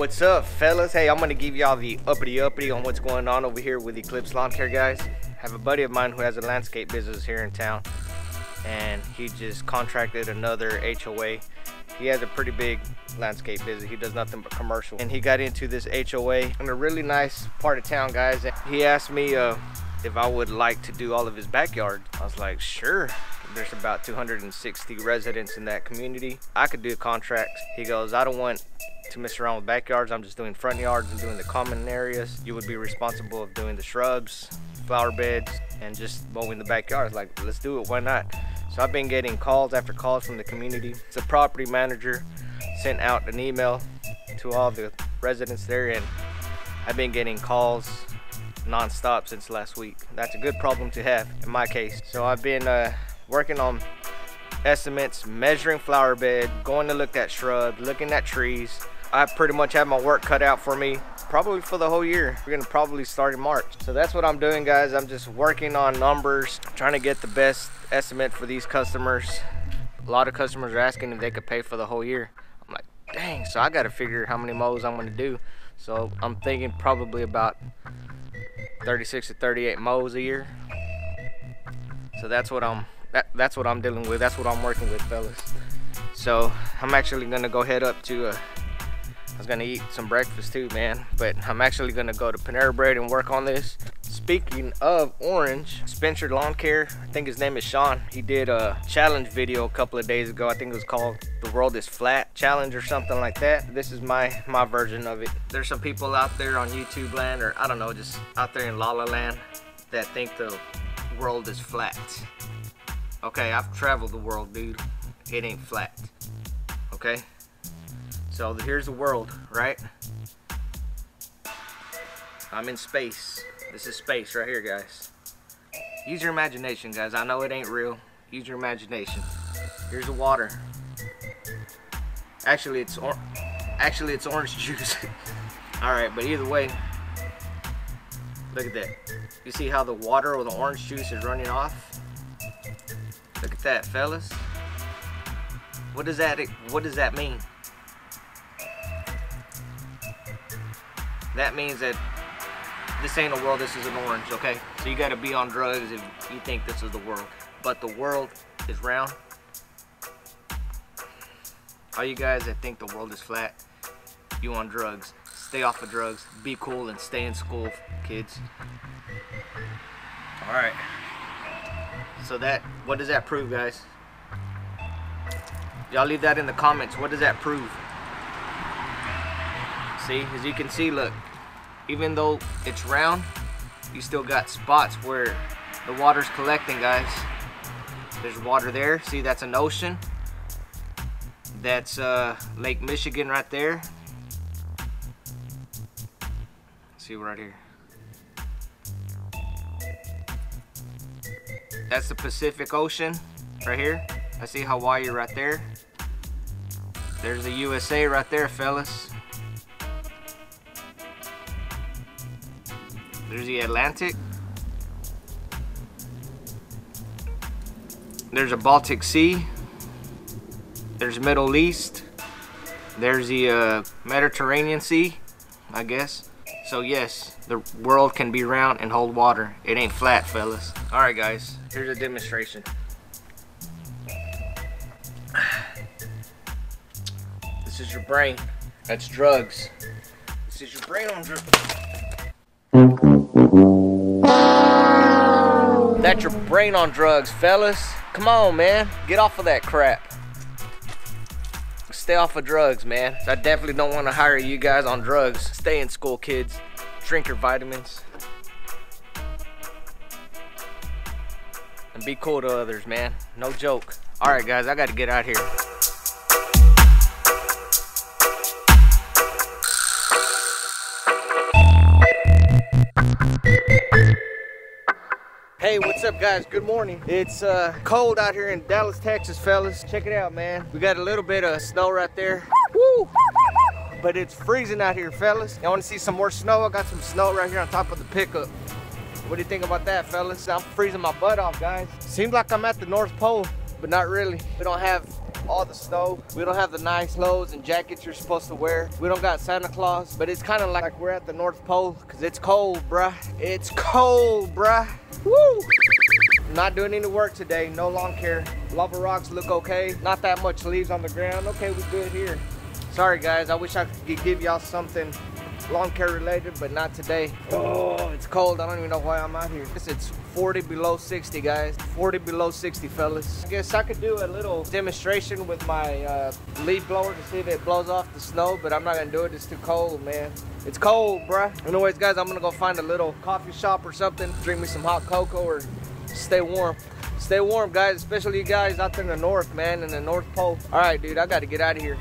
What's up, fellas? Hey, I'm gonna give y'all the uppity uppity on what's going on over here with Eclipse Lawn Care, guys. I have a buddy of mine who has a landscape business here in town, and he just contracted another HOA. He has a pretty big landscape business. He does nothing but commercial, and he got into this HOA in a really nice part of town, guys. He asked me uh, if I would like to do all of his backyard. I was like, sure. There's about 260 residents in that community. I could do a contract. He goes, I don't want to mess around with backyards. I'm just doing front yards and doing the common areas. You would be responsible of doing the shrubs, flower beds, and just mowing the backyards. Like, let's do it, why not? So I've been getting calls after calls from the community. The property manager sent out an email to all the residents there and I've been getting calls non-stop since last week. That's a good problem to have in my case. So I've been uh, working on estimates, measuring flower bed, going to look at shrubs, looking at trees, I pretty much have my work cut out for me probably for the whole year. We're gonna probably start in March. So that's what I'm doing guys. I'm just working on numbers, trying to get the best estimate for these customers. A lot of customers are asking if they could pay for the whole year. I'm like, dang, so I gotta figure how many mows I'm gonna do. So I'm thinking probably about 36 to 38 mows a year. So that's what I'm that, that's what I'm dealing with. That's what I'm working with, fellas. So I'm actually gonna go head up to uh, was gonna eat some breakfast too, man. But I'm actually gonna go to Panera Bread and work on this. Speaking of orange, Spencer Lawn Care, I think his name is Sean. He did a challenge video a couple of days ago. I think it was called The World is Flat Challenge or something like that. This is my, my version of it. There's some people out there on YouTube land or I don't know, just out there in La La Land that think the world is flat. Okay, I've traveled the world, dude. It ain't flat. Okay? So here's the world, right? I'm in space. This is space right here, guys. Use your imagination, guys. I know it ain't real. Use your imagination. Here's the water. Actually, it's or actually it's orange juice. All right, but either way, look at that. You see how the water or the orange juice is running off? That, fellas. What does that what does that mean? that means that this ain't a world, this is an orange, okay? So you gotta be on drugs if you think this is the world. But the world is round. All you guys that think the world is flat, you on drugs. Stay off of drugs, be cool, and stay in school, kids. Alright. So that, what does that prove, guys? Y'all leave that in the comments. What does that prove? See, as you can see, look, even though it's round, you still got spots where the water's collecting, guys. There's water there. See, that's an ocean. That's uh, Lake Michigan right there. See right here. That's the Pacific Ocean right here. I see Hawaii right there. There's the USA right there, fellas. There's the Atlantic. There's a Baltic Sea. There's Middle East. There's the uh, Mediterranean Sea, I guess. So yes, the world can be round and hold water. It ain't flat, fellas. All right, guys, here's a demonstration. This is your brain. That's drugs. This is your brain on drugs. That's your brain on drugs, fellas. Come on, man. Get off of that crap. Stay off of drugs, man. I definitely don't want to hire you guys on drugs. Stay in school, kids. Drink your vitamins. And be cool to others, man. No joke. All right, guys, I got to get out here. Hey, what's up guys? Good morning. It's uh, cold out here in Dallas, Texas, fellas. Check it out, man. We got a little bit of snow right there. Woo! But it's freezing out here, fellas. Y'all wanna see some more snow? I got some snow right here on top of the pickup. What do you think about that, fellas? I'm freezing my butt off, guys. Seems like I'm at the North Pole. but not really. We don't have all the snow. We don't have the nice clothes and jackets you're supposed to wear. We don't got Santa Claus, but it's kind of like we're at the North Pole because it's cold, bruh. It's cold, bruh. Woo! Not doing any work today, no lawn care. Lava rocks look okay. Not that much leaves on the ground. Okay, we good here. Sorry guys, I wish I could give y'all something lawn care related, but not today. Oh, it's cold. I don't even know why I'm out here. It's 40 below 60, guys. 40 below 60, fellas. I guess I could do a little demonstration with my uh, leaf blower to see if it blows off the snow, but I'm not gonna do it. It's too cold, man. It's cold, bruh. Anyways, guys, I'm gonna go find a little coffee shop or something, drink me some hot cocoa or stay warm. Stay warm, guys, especially you guys out there in the north, man, in the North Pole. All right, dude, I gotta get out of here.